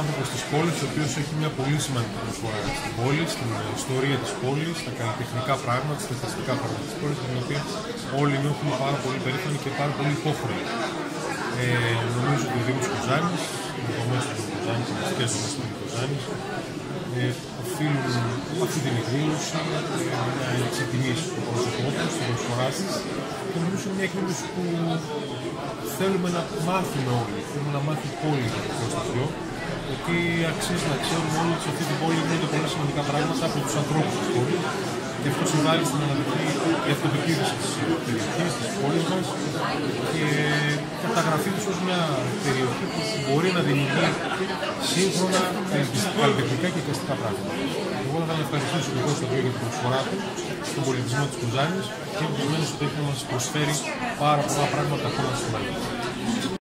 άνθρωπος της πόλης, ο οποίος έχει μια πολύ σημαντική προσφορά στην πόλη, στην ιστορία της πόλης, στα καλλιτεχνικά πράγματα, στα εθνικά πράγματα της πόλης, την οποία όλοι νιώθουμε πάρα πολύ περήφανοι και πάρα πολύ υπόχρεοι. Ε, νομίζω ότι ο Δήμος Κοζάνης, οι δομές του Κοζάνης, οι βασικές δομές του Κοζάνης, ε, οφείλουν αυτή την εκδήλωση να εξετιμήσει το πρόσωπό τους, την προσφορά της και νομίζω μια εκδήλωση που θέλουμε να μάθουμε όλοι, θέλουμε να μάθει η πόλη για το Κωνσταντιό, γιατί αξίζει να ξέρουμε όλοι ότι σε αυτή την πόλη γίνονται πολλά σημαντικά πράγματα από τους ανθρώπους της πόλης και αυτό συμβάλλει στην αναδοχή και αυτοπεποίθηση της περιοχή, της πόλης μας και καταγραφή τους ως μια περιοχή που μπορεί να δημιουργεί σύγχρονα καλλιτεχνικά και εικαστικά πράγματα. Εγώ θα ήθελα να ευχαριστήσω τον Κώστα για την προσφορά του στον πολιτισμό της Κουζάνης και είμαι ότι έχει να μα προσφέρει πάρα πολλά πράγματα ακόμα στην Ελλάδα.